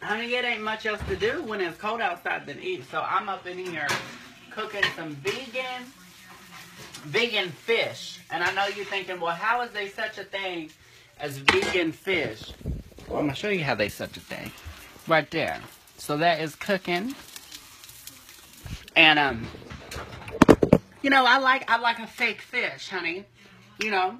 Honey, it ain't much else to do when it's cold outside than eat. So I'm up in here cooking some vegan, vegan fish. And I know you're thinking, well, how is there such a thing as vegan fish? Well, I'm gonna show you how they such a thing. Right there. So that is cooking. And um, you know, I like I like a fake fish, honey. You know,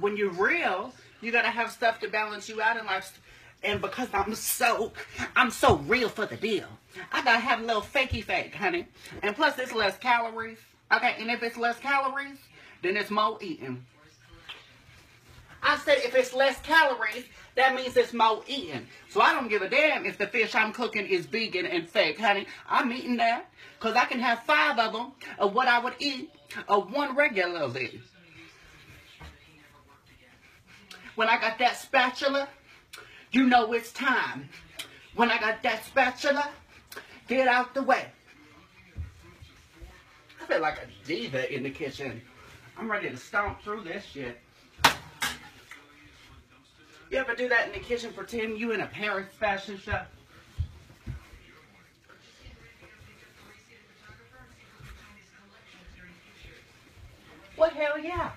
when you're real, you gotta have stuff to balance you out in life. And because I'm so, I'm so real for the deal, I gotta have a little fakey fake, honey. And plus, it's less calories. Okay, and if it's less calories, then it's more eating. I said if it's less calories, that means it's more eating. So I don't give a damn if the fish I'm cooking is vegan and fake, honey. I'm eating that because I can have five of them of what I would eat of one regularly. When I got that spatula, you know it's time. When I got that spatula, get out the way. I feel like a diva in the kitchen. I'm ready to stomp through this shit. You ever do that in the kitchen, for pretend you in a Paris fashion show? Well, hell yeah.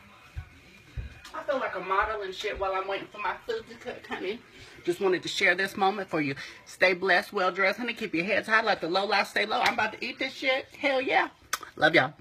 Feel like a model and shit while I'm waiting for my food to cook, honey. Just wanted to share this moment for you. Stay blessed, well dressed, honey. Keep your heads high. Let the low life stay low. I'm about to eat this shit. Hell yeah. Love y'all.